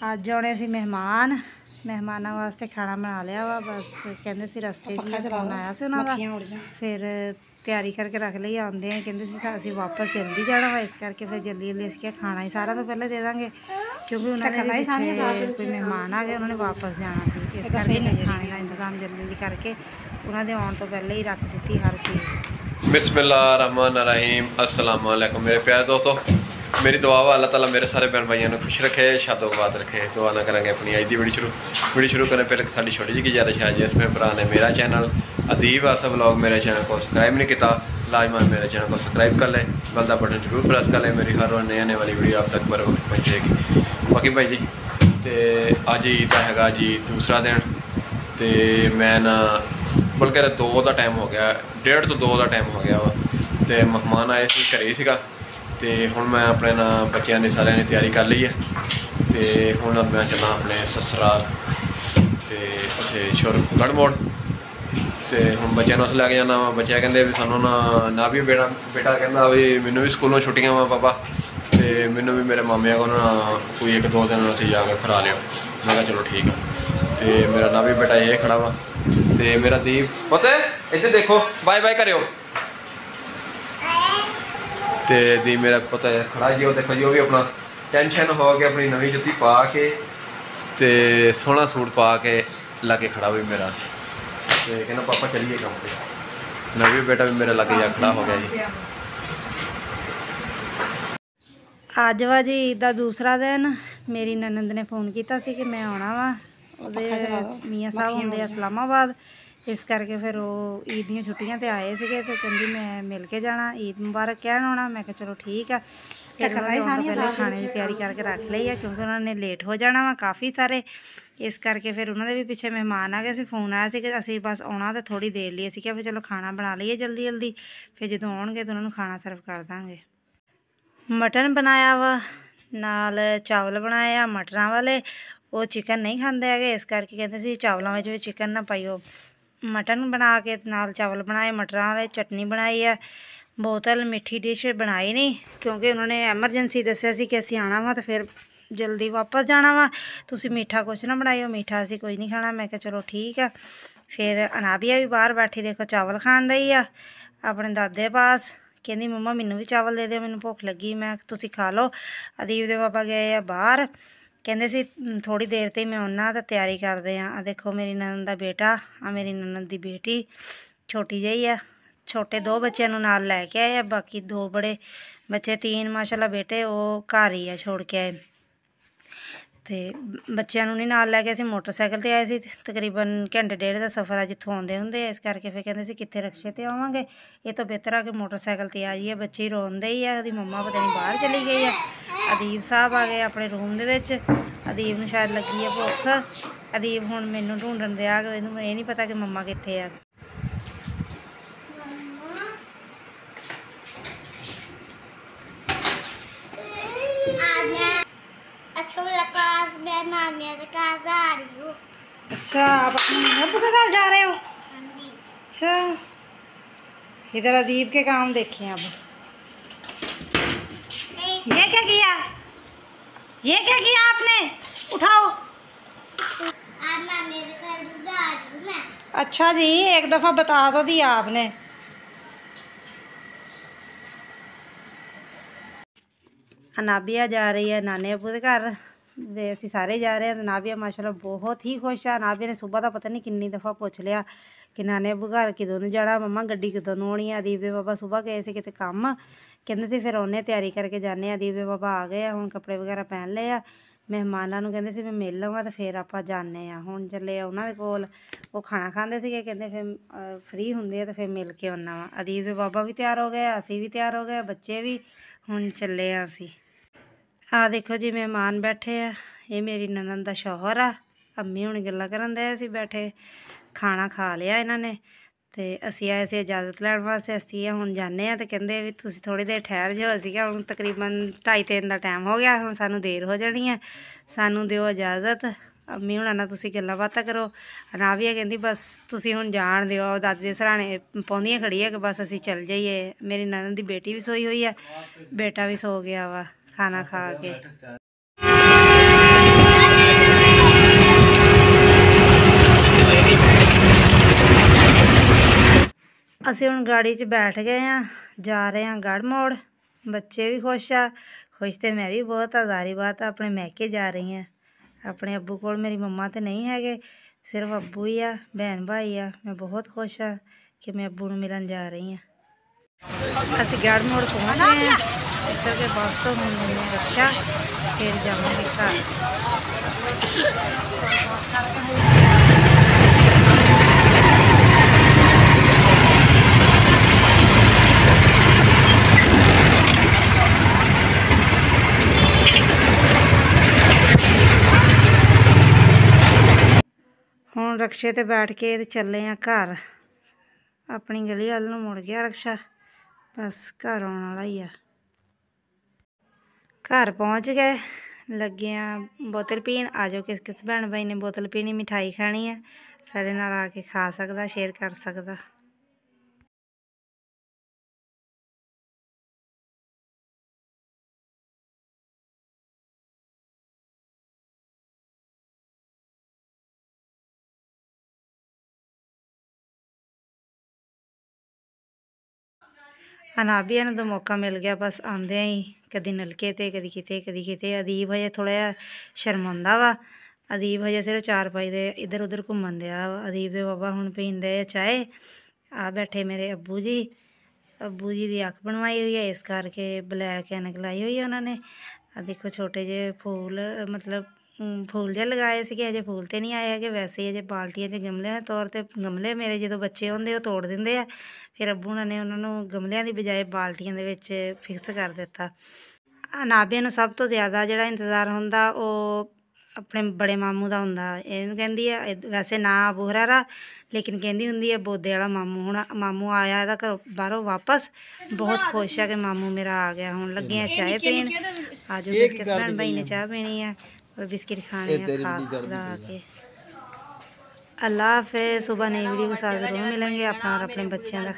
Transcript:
ਅੱਜ ਆਉਣੇ ਸੀ ਮਹਿਮਾਨ ਮਹਿਮਾਨਾਂ ਵਾਸਤੇ ਖਾਣਾ ਬਣਾ ਲਿਆ ਵਾ ਬਸ ਕਹਿੰਦੇ ਸੀ ਰਸਤੇ 'ਚ ਹੀ ਫੋਨ ਆਇਆ ਸੀ ਉਹਨਾਂ ਦਾ। ਫਿਰ ਤਿਆਰੀ ਕਰਕੇ ਰੱਖ ਲਈ ਆਉਂਦੇ ਆ ਕਹਿੰਦੇ ਸੀ ਅਸੀਂ ਵਾਪਸ ਜਲਦੀ ਜਾਣਾ ਵਾ ਇਸ ਕਰਕੇ ਫਿਰ ਜਲਦੀ ਜਲਦੀ ਅਸੀਂ ਕਿਹਾ ਖਾਣਾ ਹੀ ਸਾਰਾ ਤੋਂ ਪਹਿਲਾਂ ਦੇ ਦਾਂਗੇ ਕਿਉਂਕਿ ਉਹਨਾਂ ਦੇ ਪਿੱਛੇ ਕੋਈ ਮਹਿਮਾਨ ਆ ਗਏ ਉਹਨਾਂ ਨੇ ਵਾਪਸ ਜਾਣਾ ਸੀ। ਇਸ ਕਰਕੇ ਖਾਣੇ ਦਾ ਇੰਤਜ਼ਾਮ ਜਲਦੀ ਜਲਦੀ ਕਰਕੇ ਉਹਨਾਂ ਦੇ ਆਉਣ ਤੋਂ ਪਹਿਲਾਂ ਹੀ ਰੱਖ ਦਿੱਤੀ ਹਰ ਚੀਜ਼। ਅਸਲਾਮ ਵਾਲੇਕੁਮ ਮੇਰੇ ਪਿਆਰੇ ਦੋਸਤੋ। ਮੇਰੀ ਦੁਆ ਵਾ ਅੱਲਾਹ ਤਾਲਾ ਮੇਰੇ ਸਾਰੇ ਭੈਣ ਭਾਈਆਂ ਨੂੰ ਖੁਸ਼ ਰੱਖੇ ਸ਼ਾਦੋਬਾਦ ਰੱਖੇ ਦੁਆ ਨਾ ਕਰਾਂਗੇ ਆਪਣੀ ਅੱਜ ਦੀ ਵੀਡੀਓ ਸ਼ੁਰੂ ਵੀਡੀਓ ਸ਼ੁਰੂ ਕਰਨ ਪਹਿਲੇ ਇੱਕ ਸਾਡੀ ਛੋਟੀ ਜਿਹੀ ਗੁਜ਼ਾਰਿਸ਼ ਹੈ ਜਿਸ ਮੇਂ ਭਰਾ ਨੇ ਮੇਰਾ ਚੈਨਲ ਅਦੀਬ ਆਸਾ ਵਲੌਗ ਮੇਰੇ ਚੈਨਲ को सब्सक्राइब नहीं किया लाजमान मेरे चैनल को सब्सक्राइब कर ले बेल का बटन जरूर प्रेस कर ले मेरी हर रोज नई आने वाली वीडियो आप तक बर वक्त पहुँचेगी ਬਾਕੀ ਭਾਈ ਜੀ ਤੇ ਅੱਜ ਈਦ ਦਾ ਹੈਗਾ ਜੀ ਦੂਸਰਾ ਦਿਨ ਤੇ ਮੈਂ ਨਾ ਬਲਕਿ ਦੋ ਦਾ ਟਾਈਮ ਹੋ ਗਿਆ ਡੇਢ ਤੋਂ ਦੋ ਦਾ ਟਾਈਮ ਹੋ ਗਿਆ ਵਾ ਤੇ ਮਹਿਮਾਨ ਆਏ ਸੀ ਘਰੇ ਹੀ ਸੀਗਾ ਤੇ ਹੁਣ ਮੈਂ ਆਪਣੇ ਨਾਲ ਬੱਚਿਆਂ ਨੇ ਸਾਰਿਆਂ ਨੇ ਤਿਆਰੀ ਕਰ ਲਈ ਹੈ। ਤੇ ਹੁਣ ਮੈਂ ਚੱਲਾਂ ਆਪਣੇ ਸਸਰਾਲ ਤੇ ਉੱਥੇ ਸ਼ੁਰ ਗੜਮੋੜ ਤੇ ਹੁਣ ਬੱਚਿਆਂ ਨੂੰ ਉੱਥੇ ਲੈ ਕੇ ਜਾਣਾ ਵਾ। ਬੱਚੇ ਕਹਿੰਦੇ ਵੀ ਸਾਨੂੰ ਨਾ ਨਾ ਵੀ ਬੇਟਾ ਬੇਟਾ ਕਹਿੰਦਾ ਵੀ ਮੈਨੂੰ ਵੀ ਸਕੂਲੋਂ ਛੁੱਟੀਆਂ ਵਾ ਪਾਪਾ। ਤੇ ਮੈਨੂੰ ਵੀ ਮੇਰੇ ਮਾਮਿਆਂ ਕੋਲ ਨਾ ਕੋਈ ਇੱਕ ਦੋ ਦਿਨ ਉੱਥੇ ਜਾ ਕੇ ਫਰਾ ਲਿਓ। ਮੈਂ ਕਿਹਾ ਚਲੋ ਠੀਕ ਆ। ਤੇ ਮੇਰਾ ਨਾ ਵੀ ਬੇਟਾ ਇਹ ਖੜਾ ਵਾ। ਤੇ ਮੇਰਾ ਦੀਪ, ਪੁੱਤ ਇੱਥੇ ਦੇਖੋ। ਬਾਏ ਬਾਏ ਕਰਿਓ। ਤੇ ਦੀ ਮੇਰਾ ਪੁੱਤ ਖੜਾ ਜੀ ਉਹ ਦੇਖੋ ਜੀ ਉਹ ਵੀ ਆਪਣਾ ਟੈਨਸ਼ਨ ਹੋ ਕੇ ਆਪਣੀ ਨਵੀਂ ਜੁੱਤੀ ਪਾ ਕੇ ਤੇ ਸੋਹਣਾ ਸੂਟ ਪਾ ਕੇ ਲਾਗੇ ਖੜਾ ਵੀ ਮੇਰਾ। ਤੇ ਕਹਿੰਦਾ ਪਾਪਾ ਚੱਲੀਏ ਕੰਮ ਤੇ। ਨਵੀਂ ਬੇਟਾ ਵੀ ਮੇਰੇ ਲਾਗੇ ਜਾ ਖੜਾ ਹੋ ਗਿਆ ਜੀ। ਅੱਜ ਵਾ ਜੀ ਈਦ ਦਾ ਦੂਸਰਾ ਦਿਨ। ਮੇਰੀ ਨਨੰਦ ਨੇ ਫੋਨ ਕੀਤਾ ਸੀ ਕਿ ਮੈਂ ਆਉਣਾ ਵਾ। ਉਹਦੇ ਮੀਆਂ ਸਾਹਿਬ ਹੁੰਦੇ ਆ ਇਸਲਾਮਾਬਾਦ। ਇਸ ਕਰਕੇ ਫਿਰ ਉਹ ਈਦ ਦੀਆਂ ਛੁੱਟੀਆਂ ਤੇ ਆਏ ਸੀਗੇ ਤੇ ਕਹਿੰਦੀ ਮੈਂ ਮਿਲ ਕੇ ਜਾਣਾ ਈਦ ਮੁਬਾਰਕ ਕਹਿਣ ਆਉਣਾ। ਮੈਂ ਕਿਹਾ ਚਲੋ ਠੀਕ ਆ। ਫਿਰ ਉਹਨਾਂ ਦੇ ਆਉਣ ਤੋਂ ਪਹਿਲਾਂ ਖਾਣੇ ਦੀ ਤਿਆਰੀ ਕਰਕੇ ਰੱਖ ਲਈ ਆ ਕਿਉਂਕਿ ਉਹਨਾਂ ਨੇ ਲੇਟ ਹੋ ਜਾਣਾ ਵਾ ਕਾਫੀ ਸਾਰੇ। ਇਸ ਕਰਕੇ ਫਿਰ ਉਹਨਾਂ ਦੇ ਵੀ ਪਿੱਛੇ ਮਹਿਮਾਨ ਆ ਗਏ ਸੀ ਫੋਨ ਆਇਆ ਸੀ ਕਿ ਅਸੀਂ ਬਸ ਆਉਣਾ ਤੇ ਥੋੜੀ ਦੇਰ ਲਈ ਅਸੀਂ ਕਿਹਾ ਫਿਰ ਚਲੋ ਖਾਣਾ ਬਣਾ ਲਈਏ ਜਲਦੀ ਜਲਦੀ ਫਿਰ ਜਦੋਂ ਆਉਣਗੇ ਤਾਂ ਉਹਨਾਂ ਨੂੰ ਖਾਣਾ ਸਰਵ ਕਰ ਦਾਂਗੇ। ਮਟਨ ਬਣਾਇਆ ਵਾ ਨਾਲ ਚਾਵਲ ਬਣਾਏ ਆ ਮਟਰਾਂ ਵਾਲੇ ਉਹ ਚਿਕਨ ਨਹੀਂ ਖਾਂਦੇ ਹੈਗੇ ਇਸ ਕਰਕੇ ਕਹਿੰਦੇ ਸੀ ਚਾਵਲਾਂ ਵਿੱਚ ਵੀ ਚਿਕਨ ਨਾ ਪਾਈਓ। ਮਟਨ ਬਣਾ ਕੇ ਨਾਲ ਚਾਵਲ ਬਣਾਏ, ਮਟਰਾਂ ਵਾਲੇ ਚਟਨੀ ਬਣਾਈ ਆ। ਬੋਤਲ ਮਿੱਠੀ ਡਿਸ਼ ਬਣਾਈ ਨਹੀਂ, ਕਿਉਂਕਿ ਉਹਨਾਂ ਨੇ ਐਮਰਜੈਂਸੀ ਦੱਸਿਆ ਸੀ ਕਿ ਅਸੀਂ ਆਣਾ ਵਾ ਤੇ ਫਿਰ ਜਲਦੀ ਵਾਪਸ ਜਾਣਾ ਵਾ। ਤੁਸੀਂ ਮਿੱਠਾ ਕੁਛ ਨਾ ਬਣਾਇਓ, ਮਿੱਠਾ ਅਸੀਂ ਕੋਈ ਨਹੀਂ ਖਾਣਾ। ਮੈਂ ਕਿਹਾ ਚਲੋ ਠੀਕ ਆ। ਫਿਰ ਅਨਾਬੀਆ ਵੀ ਬਾਹਰ ਬੈਠੀ, ਦੇਖੋ ਚਾਵਲ ਖਾਣ ਡਈ ਆ ਆਪਣੇ ਦਾਦੇ ਪਾਸ। ਕਹਿੰਦੀ, ਮੰਮਾ ਮੈਨੂੰ ਵੀ ਚਾਵਲ ਦੇ ਦਿਓ, ਮੈਨੂੰ ਭੁੱਖ ਲੱਗੀ, ਮੈਂ ਤੁਸੀਂ ਖਾ ਲਓ। ਅਦੀਪ ਦੇ ਪਾਪਾ ਗਏ ਆ ਬਾਹਰ। ਕਹਿੰਦੇ ਸੀ ਥੋੜੀ ਦੇਰ ਤੇ ਹੀ ਮੈਂ ਉਹਨਾਂ ਦਾ ਤਿਆਰੀ ਕਰਦੇ ਆ ਆ ਦੇਖੋ, ਮੇਰੀ ਨਨਦ ਦਾ ਬੇਟਾ ਆ ਮੇਰੀ ਨਨਦ ਦੀ ਬੇਟੀ, ਛੋਟੀ ਜਿਹੀ ਆ। ਛੋਟੇ ਦੋ ਬੱਚਿਆਂ ਨੂੰ ਨਾਲ ਲੈ ਕੇ ਆਏ ਆ, ਬਾਕੀ ਦੋ ਬੜੇ ਬੱਚੇ, ਤੀਨ ਮਾਸ਼ਾਅੱਲਾ ਬੇਟੇ, ਉਹ ਘਰ ਹੀ ਆ, ਛੋੜ ਕੇ ਆਏ ਅਤੇ ਬੱਚਿਆਂ ਨੂੰ ਨਹੀਂ ਨਾਲ ਲੈ ਕੇ ਅਸੀਂ ਮੋਟਰਸਾਈਕਲ ਤੇ ਆਏ ਸੀ, ਤਕਰੀਬਨ ਘੰਟੇ ਡੇਢ ਦਾ ਸਫ਼ਰ ਆ ਜਿੱਥੋਂ ਆਉਂਦੇ ਹੁੰਦੇ ਆ, ਇਸ ਕਰਕੇ ਫਿਰ ਕਹਿੰਦੇ ਸੀ ਕਿੱਥੇ ਰਿਕਸ਼ੇ ਤੇ ਆਵਾਂਗੇ। ਇਹ ਤੋਂ ਬਿਹਤਰ ਆ ਕਿ ਮੋਟਰਸਾਈਕਲ ਤੇ ਆ ਜਾਈਏ, ਬੱਚੇ ਹੀ ਰੋਂਦੇ ਹੀ ਆ, ਉਹਦੀ ਮੰਮਾ ਪਤਾ ਨਹੀਂ ਬਾਹਰ ਚਲੀ ਗਈ ਆ। ਅਦੀਪ ਸਾਹਿਬ ਆ ਗਏ ਆਪਣੇ ਰੂਮ ਦੇ ਵਿੱਚ ਅਦੀਪ ਨੂੰ ਸ਼ਾਇਦ ਲੱਗੀ ਆ ਭੁੱਖ। ਅਦੀਪ ਹੁਣ ਮੈਨੂੰ ਢੂੰਡਣ ਦੇ ਆ ਇਹਨੂੰ ਇਹ ਨਹੀਂ ਪਤਾ ਕਿ ਮੰਮਾ ਕਿੱਥੇ ਆ। جا رہی ادھر ادیب کے کام دیکھیں اب یہ کیا کیا یہ کیا کیا آپ نے اٹھاؤ اچھا جی ایک دفعہ بتا تو دیا آپ نے انابیا جا رہی ہے نانے ابو کے گھر ਦੇ ਅਸੀਂ ਸਾਰੇ ਜਾ ਰਹੇ ਹਾਂ ਨਾਵੀਆ ਮਾਸ਼ਾਅੱਲਾ ਬਹੁਤ ਹੀ ਖੁਸ਼ ਆ। ਨਾਵੀਆ ਨੇ ਸੁਬਾਹ ਦਾ ਪਤਾ ਨਹੀਂ ਕਿੰਨੀ ਦਫਾ ਪੁੱਛ ਲਿਆ ਕਿ ਨਾਨੇ ਘਰ ਕਿਦੋਂ ਨੂੰ ਜਾਣਾ, ਮਮਾ ਗੱਡੀ ਕਿਦੋਂ ਨੂੰ ਆਉਣੀ ਆ? ਦੀਵੇ ਬਾਬਾ ਸੁਬਾਹ ਗਏ ਸੀ ਕਿਤੇ ਕੰਮ। ਕਹਿੰਦੇ ਸੀ ਫਿਰ ਉਹਨੇ ਤਿਆਰੀ ਕਰਕੇ ਜਾਣੇ ਆ ਦੀਵੇ ਬਾਬਾ ਆ ਗਏ ਆ, ਹੁਣ ਕੱਪੜੇ ਵਗੈਰਾ ਪਹਿਨ ਲਏ ਆ। ਮਹਿਮਾਨਾਂ ਨੂੰ ਕਹਿੰਦੇ ਸੀ ਮੈਂ ਮਿਲ ਲਵਾਂ ਤਾਂ ਫਿਰ ਆਪਾਂ ਜਾਣੇ ਆ ਹੁਣ ਚੱਲੇ ਆ ਉਹਨਾਂ ਦੇ ਕੋਲ। ਉਹ ਖਾਣਾ ਖਾਂਦੇ ਸੀਗੇ, ਕਹਿੰਦੇ ਫਿਰ ਫ੍ਰੀ ਹੁੰਦੇ ਆ ਤਾਂ ਫਿਰ ਮਿਲ ਕੇ ਆਉਣਾ ਵਾ ਅਦੀਬ ਦੇ ਬਾਬਾ ਵੀ ਤਿਆਰ ਹੋ ਗਏ ਅਸੀਂ ਵੀ ਤਿਆਰ ਹੋ ਗਏ ਬੱਚੇ ਵੀ। ਹੁਣ ਚੱਲੇ ਆ ਅਸੀਂ। ਆ ਦੇਖੋ ਜੀ, ਮਹਿਮਾਨ ਬੈਠੇ ਆ। ਇਹ ਮੇਰੀ ਨਨਨ ਦਾ ਸ਼ੌਹਰ ਆ। ਅੰਮੀ ਹੁਣ ਗੱਲਾਂ ਕਰਨ ਦੇ ਸੀ ਬੈਠੇ। ਖਾਣਾ ਖਾ ਲਿਆ ਇਹਨਾਂ ਨੇ ਤੇ ਅਸੀਂ ਆਏ ਸੀ ਇਜਾਜ਼ਤ ਲੈਣ ਵਾਸਤੇ। ਅਸੀਂ ਆ, ਹੁਣ ਜਾਂਦੇ ਆ ਤੇ ਕਹਿੰਦੇ ਵੀ ਤੁਸੀਂ ਥੋੜੀ ਦੇਰ ਠਹਿਰ ਜਾਓ। ਅਸੀਂ ਕਿਹਾ ਹੁਣ ਤਕਰੀਬਨ 2:30 ਦਾ ਟਾਈਮ ਹੋ ਗਿਆ, ਹੁਣ ਸਾਨੂੰ ਦੇਰ ਹੋ ਜਾਣੀ ਹੈ ਸਾਨੂੰ ਦਿਓ ਇਜਾਜ਼ਤ। ਅੰਮੀ ਹੁਣਾਂ ਨਾਲ ਤੁਸੀਂ ਗੱਲਾਂ ਬਾਤਾਂ ਕਰੋ। ਰਾਵੀਆ ਕਹਿੰਦੀ, ਬਸ ਤੁਸੀਂ ਹੁਣ ਜਾਣ ਦਿਓ। ਦਾਦੀ ਦੇ ਸਰਾਣੇ ਪਾਉਂਦੀਆਂ ਖੜੀ ਹੈ ਕਿ ਬਸ ਅਸੀਂ ਚੱਲ ਜਾਈਏ। ਮੇਰੀ ਨਨਨ ਦੀ ਬੇਟੀ ਵੀ ਸੋਈ ਹੋਈ ਆ। ਬੇਟਾ ਵੀ ਸੋ ਗਿਆ ਵਾ। کھانا کھا کے۔ اسے ان گاڑی چھ بیٹھ گئے ہیں جا رہے ہیں گاڑ موڑ بچے بھی خوش ہے خوش میں بھی بہت آزاری بات ہے اپنے مہ کے جا رہی ہیں اپنے ابو کوڑ میری مما تو نہیں ہے گے صرف ابو ہی ہے بین بھائی ہے میں بہت خوش ہے کہ میں ابو نلن جا رہی ہیں اسے گاڑ موڑ پہنچ گئے ہیں ਇੱਥੇ ਕੇ ਬੱਸ ਤੋਂ ਹੁਣ ਲੈਂਦੇ ਰਕਸ਼ਾ, ਫਿਰ ਜਾਵਾਂਗੇ ਘਰ। ਹੁਣ ਰਕਸ਼ੇ ਤੇ ਬੈਠ ਕੇ ਤੇ ਚੱਲੇ ਆ ਘਰ। ਆਪਣੀ ਗਲੀ ਵੱਲ ਨੂੰ ਮੁੜ ਗਿਆ ਰਕਸ਼ਾ। ਬਸ ਘਰ ਆਉਣ ਵਾਲਾ ਹੀ ਆ। ਘਰ ਪਹੁੰਚ ਗਏ, ਲੱਗੇ ਆ ਬੋਤਲ ਪੀਣ, ਆ ਜਾਓ ਕਿਸ ਕਿਸ ਭੈਣ ਭਾਈ ਨੇ ਬੋਤਲ ਪੀਣੀ, ਮਿਠਾਈ ਖਾਣੀ ਆ ਸਾਡੇ ਨਾਲ ਆ ਕੇ ਖਾ ਸਕਦਾ ਸ਼ੇਅਰ ਕਰ ਸਕਦਾ। ਅਨਾਬੀਆ ਨੂੰ ਤਾਂ ਮੌਕਾ ਮਿਲ ਗਿਆ, ਬਸ ਆਉਂਦਿਆਂ ਹੀ ਕਦੀ ਨਲਕੇ ਤੇ, ਕਦੀ ਕਿਤੇ ਕਦੀ ਕਿਤੇ। ਅਦੀਬ ਹਜੇ ਥੋੜਾ ਜਿਹਾ ਸ਼ਰਮਾਉਂਦਾ ਵਾ। ਅਦੀਬ ਹਜੇ ਸਿਰਫ ਚਾਰ ਪਾਈ ਦੇ ਇੱਧਰ ਉੱਧਰ ਘੁੰਮਣ ਦਿਆ ਵਾ। ਅਦੀਬ ਦੇ ਬਾਬਾ ਹੁਣ ਪੀਂਦੇ ਆ ਚਾਹ ਆ ਬੈਠੇ ਮੇਰੇ ਅੱਬੂ ਜੀ। ਅੱਬੂ ਜੀ ਦੀ ਅੱਖ ਬਣਵਾਈ ਹੋਈ ਹੈ ਇਸ ਕਰਕੇ ਬਲੈਕ ਐਨਕ ਲਾਈ ਹੋਈ ਹੈ ਉਹਨਾਂ ਨੇ। ਆ ਦੇਖੋ ਛੋਟੇ ਜਿਹੇ ਫੂਲ, ਮਤਲਬ ਫੂਲ ਜਿਹੇ ਲਗਾਏ ਸੀਗੇ ਅਜੇ ਫੂਲ ਤੇ ਨਹੀਂ ਆਏ ਹੈਗੇ। ਵੈਸੇ ਹੀ ਅਜੇ ਬਾਲਟੀਆਂ 'ਚ ਗਮਲਿਆਂ ਦੇ ਤੌਰ ਤੇ ਗਮਲੇ ਮੇਰੇ ਜਦੋਂ ਬੱਚੇ ਹੁੰਦੇ ਉਹ ਤੋੜ ਦਿੰਦੇ ਆ। ਫਿਰ ਅੱਬੂ ਉਹਨਾਂ ਨੇ ਉਹਨਾਂ ਨੂੰ ਗਮਲਿਆਂ ਦੀ ਬਜਾਏ ਬਾਲਟੀਆਂ ਦੇ ਵਿੱਚ ਫਿਕਸ ਕਰ ਦਿੱਤਾ। ਅਨਾਬਿਆ ਨੂੰ ਸਭ ਤੋਂ ਜ਼ਿਆਦਾ ਜਿਹੜਾ ਇੰਤਜ਼ਾਰ ਹੁੰਦਾ ਉਹ ਆਪਣੇ ਬੜੇ ਮਾਮੂ ਦਾ ਹੁੰਦਾ। ਇਹਨੂੰ ਕਹਿੰਦੀ ਆ ਵੈਸੇ ਨਾਂ ਅਬੂ ਹਰਾਰਾ ਲੇਕਿਨ ਕਹਿੰਦੀ ਹੁੰਦੀ ਹੈ ਬੋਦੇ ਵਾਲਾ ਮਾਮੂ ਹੁਣ ਮਾਮੂ ਆਇਆ ਇਹਦਾ ਘਰੋਂ ਬਾਹਰੋਂ ਵਾਪਸ। ਬਹੁਤ ਖੁਸ਼ ਆ ਕਿ ਮਾਮੂ ਮੇਰਾ ਆ ਗਿਆ। ਹੁਣ ਲੱਗੇ ਆ ਚਾਹ ਪੀਣ। ਆਜੋ ਬਿਸਕਿਟ ਭੈਣ ਭਾਈ ਨੇ ਚਾਹ ਪੀਣੀ ਆ। ਔਰ ਬਿਸਕਿਟ ਖਾਣੇ ਆ ਖਾ ਸਕਦਾ ਆ ਕੇ ਅੱਲਾ ਹਾਫਿਜ਼ ਸਵੇਰ ਨਈ ਵੀਡੀਓ ਕੇ ਸਾਥ ਜ਼ਰੂਰ ਮਿलेंगे ਆਪਣਾ ਔਰ ਆਪਣੇ ਬੱਚਿਆਂ ਦਾ